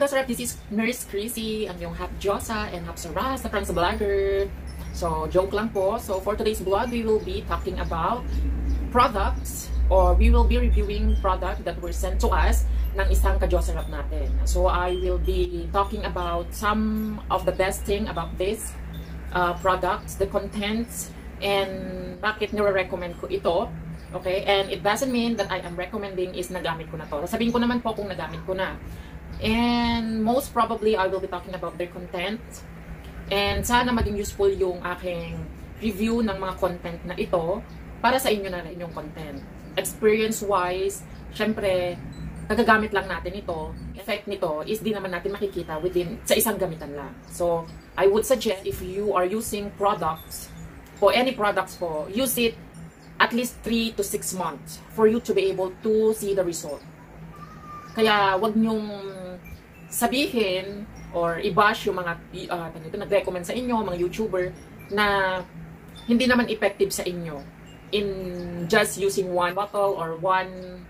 Kadosarap, this is Nurse Chrissy, ang yung half Diyosa and half Saras, na trans vlogger. So, joke lang po. So, for today's vlog, we will be talking about products or we will be reviewing product that were sent to us ng isang kadiyosarap natin. So, I will be talking about some of the best thing about this uh, products, the contents, and bakit nire-recommend ko ito. Okay? And it doesn't mean that I am recommending is nagamit ko na to. Sabihin ko naman po kung nagamit ko na. And most probably, I will be talking about their content. And sana maging useful yung aking review ng mga content na ito para sa inyo na rin yung content. Experience-wise, syempre, nagagamit lang natin ito. Effect nito is di naman natin makikita within sa isang gamitan lang. So, I would suggest if you are using products or any products po, use it at least 3 to 6 months for you to be able to see the result. Kaya wag nyong sabihin or i-bash yung mga uh, nag-recommend sa inyo, mga YouTuber, na hindi naman effective sa inyo in just using one bottle or one,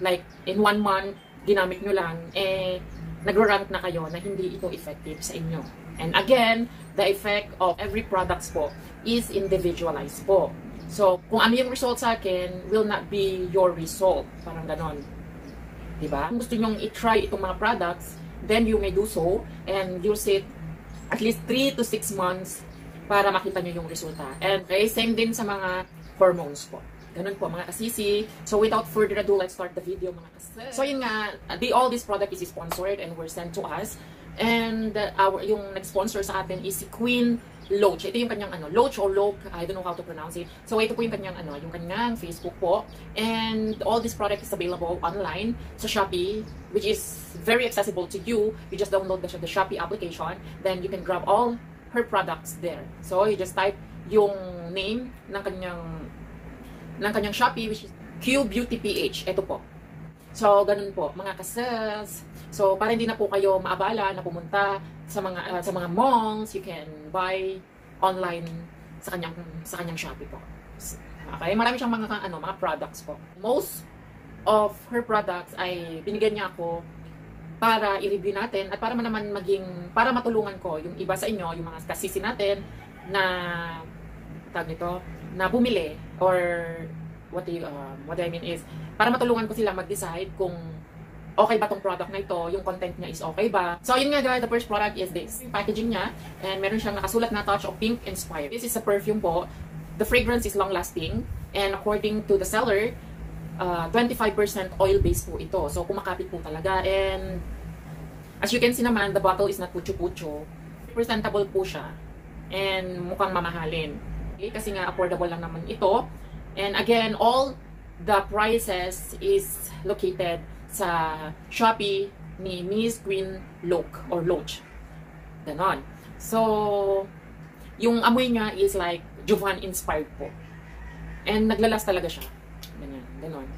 like, in one month, ginamit nyo lang, eh, nag-rank na kayo na hindi ito effective sa inyo. And again, the effect of every products po is individualized po. So, kung ano yung result sa akin, will not be your result. Parang ganon. Diba? Kung gusto nyong i-try itong mga products, then you may do so and use it at least 3 to 6 months para makita nyo yung resulta. And okay, same din sa mga hormones po. Ganun po, mga kasisi. So, without further ado, let's start the video, mga kasisi. So, yun nga, the, all this product is sponsored and were sent to us. And uh, our, yung nag-sponsor sa atin is si Queen Loach. Ito yung kanyang ano, Loach or Loke, I don't know how to pronounce it. So ito po yung kanyang ano, yung kanyang Facebook po. And all this product is available online sa Shopee, which is very accessible to you. You just download the, the Shopee application, then you can grab all her products there. So you just type yung name ng kanyang ng kanyang Shopee which is Q Beauty PH. Ito po. So, ganun po, mga kasas. So, para hindi na po kayo maabala na pumunta sa mga uh, sa mga malls, you can buy online sa kanyang sa kanyang Shopee po. Okay, marami siyang mga ano, mga products po. Most of her products ay binigyan niya ako para i-review natin at para man naman maging para matulungan ko yung iba sa inyo, yung mga kasisi natin na tag nito, na bumili or what do you, um, what I mean is para matulungan ko sila mag-decide kung okay ba tong product na ito, yung content niya is okay ba. So, yun nga guys, the first product is this. Packaging niya, and meron siyang nakasulat na touch of pink inspired. This is a perfume po. The fragrance is long-lasting, and according to the seller, uh, 25% oil-based po ito. So, kumakapit po talaga. And, as you can see naman, the bottle is not pucho-pucho. Presentable po siya. And, mukhang mamahalin. Okay? Kasi nga, affordable lang naman ito. And again, all the prices is located sa Shopee ni Miss Queen Loke or Loach. Ganon. So, yung amoy niya is like Jovan inspired po. And naglalas talaga siya. Ganyan, ganon.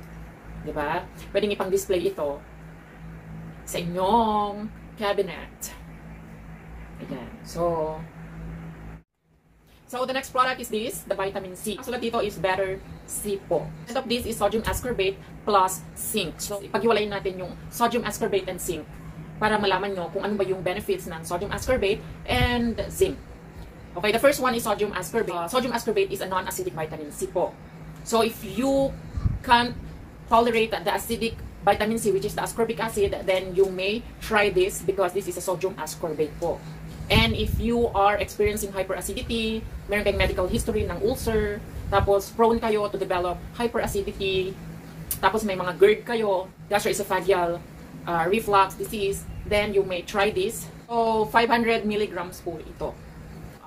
Di ba? Pwedeng ipang display ito sa inyong cabinet. Ayan. So, So, the next product is this, the vitamin C. Ang sulat dito is Better C po. Instead of this is sodium ascorbate plus zinc. So, ipaghiwalayin natin yung sodium ascorbate and zinc para malaman nyo kung ano ba yung benefits ng sodium ascorbate and zinc. Okay, the first one is sodium ascorbate. Uh, sodium ascorbate is a non-acidic vitamin C po. So, if you can't tolerate the acidic vitamin C, which is the ascorbic acid, then you may try this because this is a sodium ascorbate po. And if you are experiencing hyperacidity, meron kayong medical history ng ulcer, tapos prone kayo to develop hyperacidity, tapos may mga GERD kayo, gastroesophageal uh, reflux disease, then you may try this. So, 500 milligrams po ito.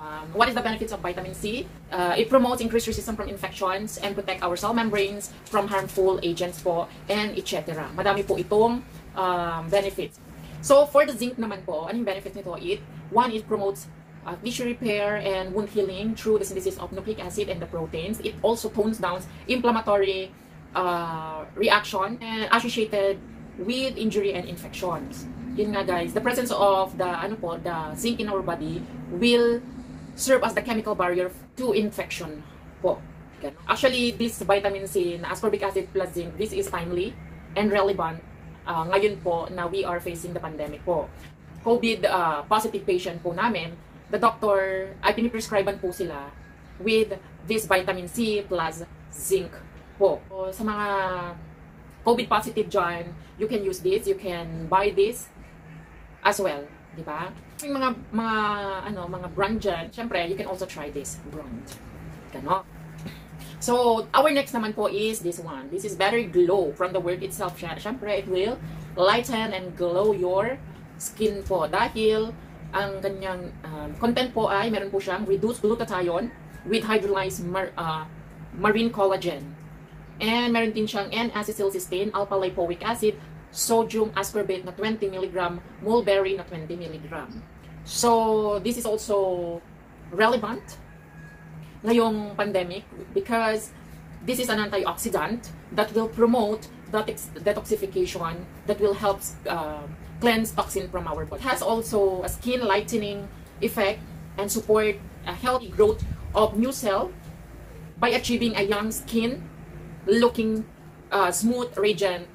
Um, what is the benefits of vitamin C? Uh, it promotes increased resistance from infections and protect our cell membranes from harmful agents po and etc. Madami po itong um, benefits. So, for the zinc naman po, anong benefit nito? It, one, it promotes uh, tissue repair and wound healing through the synthesis of nucleic acid and the proteins. It also tones down inflammatory uh, reaction and associated with injury and infections. yun nga guys, the presence of the ano po, the zinc in our body will serve as the chemical barrier to infection po. Actually, this vitamin C ascorbic acid plus zinc, this is timely and relevant uh, ngayon po na we are facing the pandemic po. COVID uh, positive patient po namin, the doctor, ay piniprescribean po sila with this vitamin C plus zinc po. So, sa mga COVID positive dyan, you can use this, you can buy this as well, di ba? Yung mga mga ano, mga brand dyan, syempre, you can also try this brand. Gano. So, our next naman po is this one. This is Battery Glow from the word itself. Syempre, it will lighten and glow your skin po. Dahil ang kanyang um, content po ay meron po siyang reduced glutathione with hydrolyzed mar- uh, marine collagen. And meron din siyang N-acetylcysteine, alpha-lipoic acid, sodium ascorbate na 20 mg, mulberry na 20 mg. So, this is also relevant ngayong pandemic because this is an antioxidant that will promote detox- detoxification that will help uh, cleanse toxin from our body. It has also a skin lightening effect and support a healthy growth of new cell by achieving a young skin looking uh, smooth, radiant,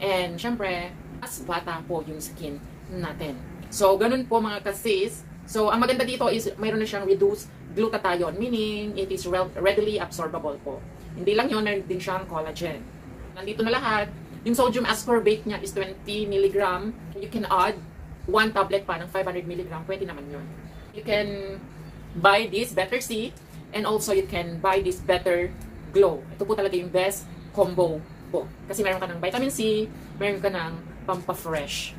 and syempre, mas bata po yung skin natin. So, ganun po mga kasis. So, ang maganda dito is mayroon na siyang reduced glutathione, meaning it is readily absorbable po. Hindi lang yun, meron din siyang collagen. Nandito na lahat. Yung sodium ascorbate niya is 20 mg. You can add one tablet pa ng 500 mg. Pwede naman yun. You can buy this Better C and also you can buy this Better Glow. Ito po talaga yung best combo po. Kasi meron ka ng vitamin C, meron ka ng pampa-fresh.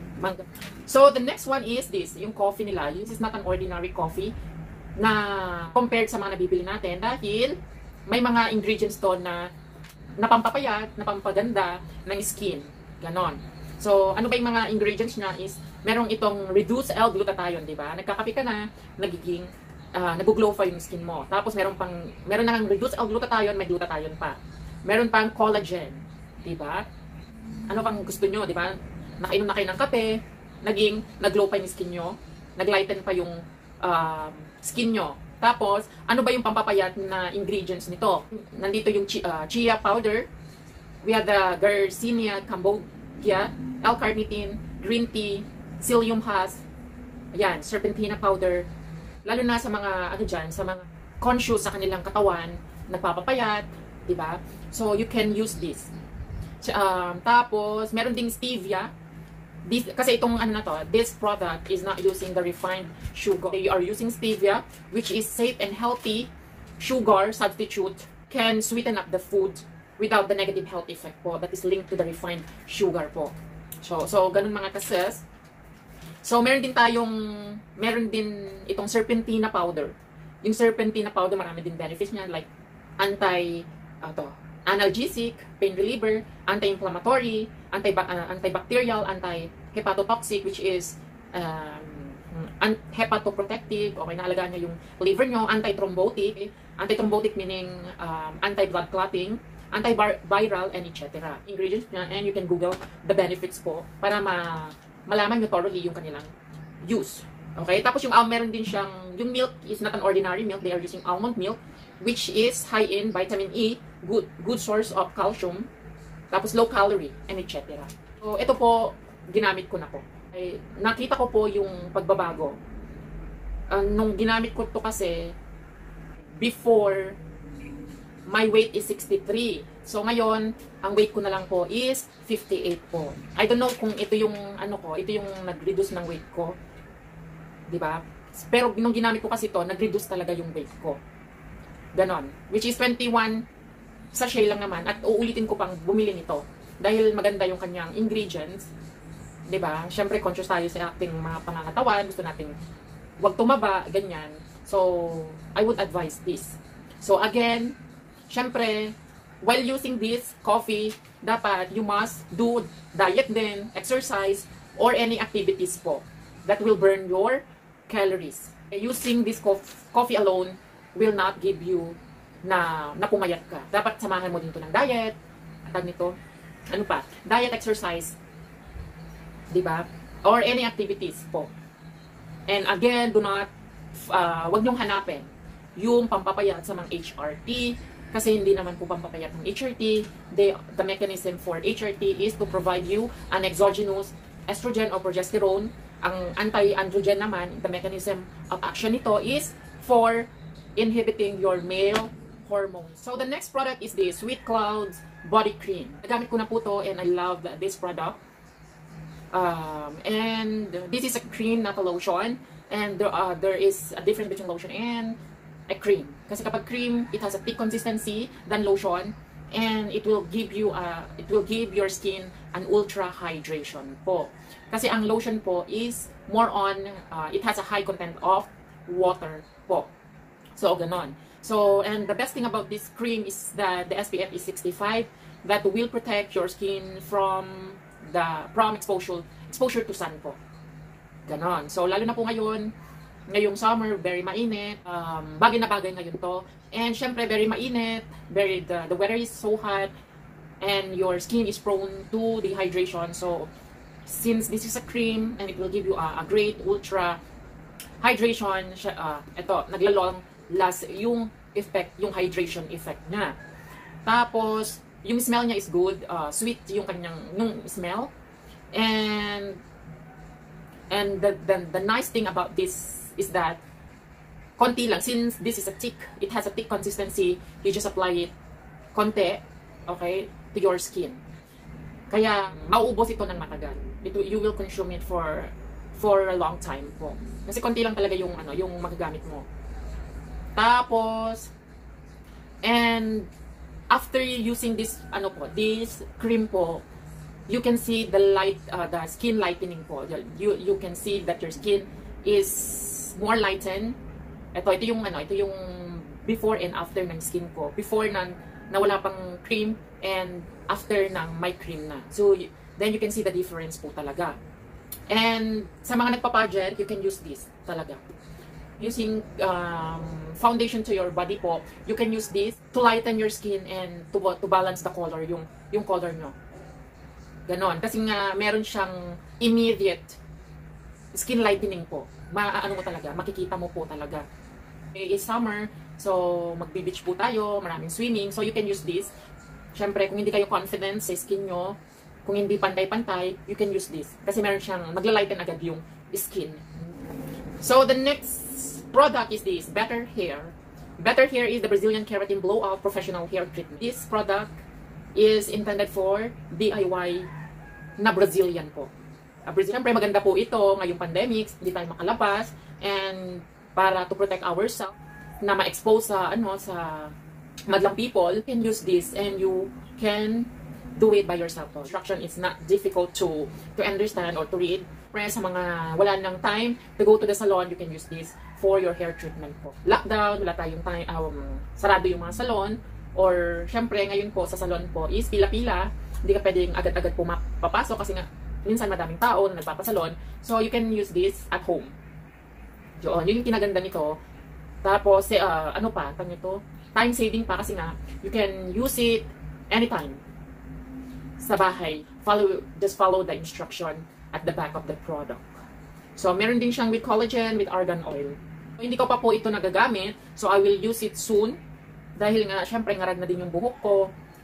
So, the next one is this, yung coffee nila. This is not an ordinary coffee na compared sa mga nabibili natin dahil may mga ingredients to na napampapayat, napampaganda ng skin. Ganon. So, ano ba yung mga ingredients niya is merong itong reduced L-glutathione, di ba? Nagkakape ka na, nagiging uh, nag-glow pa yung skin mo. Tapos meron pang meron na ng reduced L-glutathione, may glutathione pa. Meron pang collagen, di ba? Ano pang gusto nyo, di ba? Nakainom na kayo ng kape, naging nag-glow pa yung skin nyo, naglighten pa yung um, skin nyo. Tapos, ano ba yung pampapayat na ingredients nito? Nandito yung chi- uh, chia powder, we have the Garcinia cambogia, L-carnitine, green tea, psyllium husk, ayan, serpentina powder, lalo na sa mga, ano dyan, sa mga conscious sa kanilang katawan, nagpapapayat, di ba? So, you can use this. Um, tapos, meron ding stevia, this, kasi itong ano na to, this product is not using the refined sugar. They are using stevia, which is safe and healthy sugar substitute can sweeten up the food without the negative health effect po that is linked to the refined sugar po. So, so ganun mga kases. So, meron din tayong, meron din itong serpentina powder. Yung serpentina powder, marami din benefits niya, like anti, uh, to, analgesic, pain reliever, anti-inflammatory, anti uh, antibacterial, anti-hepatotoxic, which is um, hepatoprotective, okay, naalagaan niya yung liver nyo, anti-thrombotic, anti-thrombotic meaning um, anti-blood clotting, antiviral, and etc. Ingredients niya, and you can Google the benefits po para ma malaman nyo thoroughly yung kanilang use. Okay? Tapos yung um, meron din siyang, yung milk is not an ordinary milk, they are using almond milk, which is high in vitamin E, good good source of calcium, tapos low calorie, and etc. So, ito po, ginamit ko na po. Ay, nakita ko po yung pagbabago. Uh, nung ginamit ko to kasi, before, my weight is 63. So, ngayon, ang weight ko na lang po is 58 po. I don't know kung ito yung, ano ko, ito yung nag-reduce ng weight ko. 'Di ba? Pero nung ginamit ko kasi to, nag-reduce talaga yung weight ko. Ganon. Which is 21 sachet lang naman. At uulitin ko pang bumili nito. Dahil maganda yung kanyang ingredients. 'Di ba? Syempre conscious tayo sa ating mga pangangatawan. Gusto nating wag tumaba, ganyan. So, I would advise this. So, again, syempre, while using this coffee, dapat you must do diet din, exercise, or any activities po that will burn your calories. Using this cof- coffee alone will not give you na napumayat ka. Dapat samahan mo din to ng diet, tag nito, ano pa, diet exercise, 'di ba? or any activities po. And again, do not, uh, wag niyong hanapin yung pampapayat sa mga HRT kasi hindi naman po pampapayat ng HRT. They, the mechanism for HRT is to provide you an exogenous estrogen or progesterone. Ang anti-androgen naman, the mechanism of action nito is for inhibiting your male hormones. So the next product is the Sweet Clouds Body Cream. Nagamit ko na po to and I love this product. Um, and this is a cream, not a lotion. And there, uh, there is a difference between lotion and a cream. Kasi kapag cream, it has a thick consistency than lotion. And it will give you, a, it will give your skin an ultra hydration po. Kasi ang lotion po is more on, uh, it has a high content of water po. So, ganon. So, and the best thing about this cream is that the SPF is 65 that will protect your skin from the from exposure exposure to sun po. Ganon. So, lalo na po ngayon, ngayong summer, very mainit. Um, bagay na bagay ngayon to. And syempre, very mainit. Very, the, the weather is so hot. And your skin is prone to dehydration. So, since this is a cream and it will give you a, a great ultra hydration, uh, ito, naglalong last yung effect, yung hydration effect niya. Tapos, yung smell niya is good, uh, sweet yung kanyang nung smell. And and the, the the nice thing about this is that konti lang since this is a thick, it has a thick consistency, you just apply it konti, okay, to your skin. Kaya mauubos ito ng matagal. Ito, you will consume it for for a long time po. Kasi konti lang talaga yung ano, yung magagamit mo. Tapos and after using this ano po, this cream po, you can see the light uh, the skin lightening po. You you can see that your skin is more lightened. Ito ito yung ano, ito yung before and after ng skin ko. Before nan na wala pang cream and after ng may cream na. So then you can see the difference po talaga. And sa mga nagpa-pageant, you can use this talaga using um, foundation to your body po, you can use this to lighten your skin and to, to balance the color, yung, yung color nyo. Ganon. Kasi nga, meron siyang immediate skin lightening po. Maano mo talaga, makikita mo po talaga. It's summer, so magbe-beach po tayo, maraming swimming, so you can use this. Siyempre, kung hindi kayo confident sa skin nyo, kung hindi pantay-pantay, you can use this. Kasi meron siyang, magla-lighten agad yung skin. So, the next product is this, Better Hair. Better Hair is the Brazilian Keratin Blowout Professional Hair Treatment. This product is intended for DIY na Brazilian po. Siyempre, maganda po ito ngayong pandemic, hindi tayo makalabas, and para to protect ourselves, na ma-expose sa, ano, sa madlang people, you can use this and you can do it by yourself. Instruction is not difficult to to understand or to read. Pero sa mga wala nang time to go to the salon, you can use this for your hair treatment po. Lockdown, wala tayong time, um, sarado yung mga salon, or syempre ngayon po sa salon po is pila-pila, hindi ka pwedeng agad-agad po papasok kasi nga minsan madaming tao na nagpapasalon. So you can use this at home. Yun, yun yung kinaganda nito. Tapos, uh, ano pa, tang ito, time saving pa kasi nga, you can use it anytime sa bahay. Follow, just follow the instruction at the back of the product. So, meron din siyang with collagen, with argan oil. Hindi ko pa po ito nagagamit, so I will use it soon. Dahil nga, syempre, ngarag na din yung buhok ko.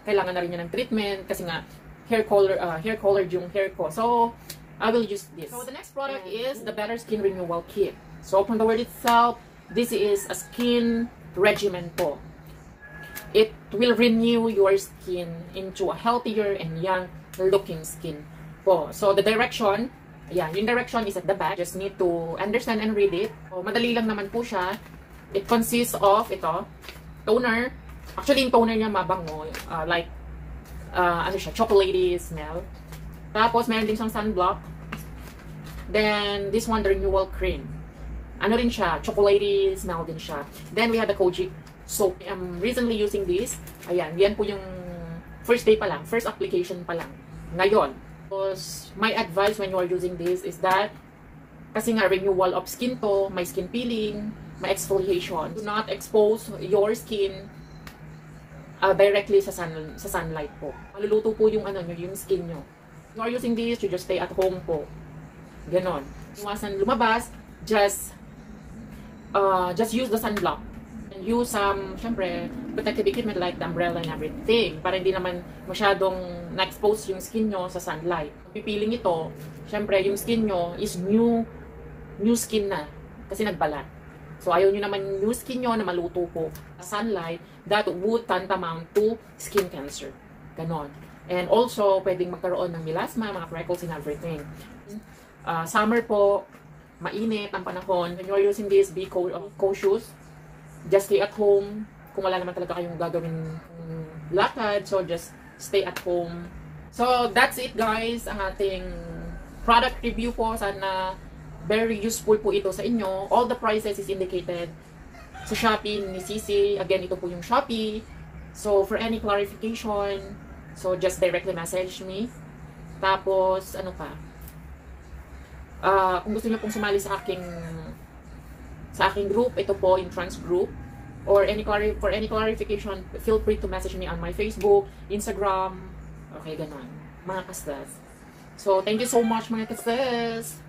Kailangan na rin niya ng treatment kasi nga, hair color, uh, hair colored yung hair ko. So, I will use this. So, the next product is the Better Skin Renewal Kit. So, from the word itself, this is a skin regimen po. It will renew your skin into a healthier and young looking skin po. So, the direction, Ayan, yung direction is at the back. Just need to understand and read it. So, madali lang naman po siya. It consists of ito, toner. Actually, yung toner niya mabango. Uh, like, uh, ano siya, chocolatey smell. Tapos, meron din siyang sunblock. Then, this one, the renewal cream. Ano rin siya, chocolatey smell din siya. Then, we have the Kojic soap. I'm recently using this. Ayan, yan po yung first day pa lang, first application pa lang. Ngayon, tapos, my advice when you are using this is that, kasi nga renewal of skin to, may skin peeling, may exfoliation. Do not expose your skin uh, directly sa sun sa sunlight po. Maluluto po yung ano yung skin nyo. You are using this, you just stay at home po. Ganon. Iwasan lumabas, just uh, just use the sunblock. And use some, syempre, protective equipment like the umbrella and everything para hindi naman masyadong na-expose yung skin nyo sa sunlight. Pipiling ito, syempre, yung skin nyo is new new skin na kasi nagbalat. So, ayaw nyo naman new skin nyo na maluto po sa sunlight that would tantamount to skin cancer. Ganon. And also, pwedeng magkaroon ng melasma, mga freckles and everything. Uh, summer po, mainit ang panahon. When you're using this, be uh, cautious. Just stay at home. Kung wala naman talaga kayong gagawin lakad, so just stay at home. So, that's it guys, ang ating product review po. Sana very useful po ito sa inyo. All the prices is indicated sa Shopee ni Sisi. Again, ito po yung Shopee. So, for any clarification, so just directly message me. Tapos, ano pa? Ah, kung gusto niyo pong sumali sa aking sa aking group, ito po in trans group or any for any clarification, feel free to message me on my Facebook, Instagram, okay, ganun. Mga kastas. So, thank you so much mga kastas!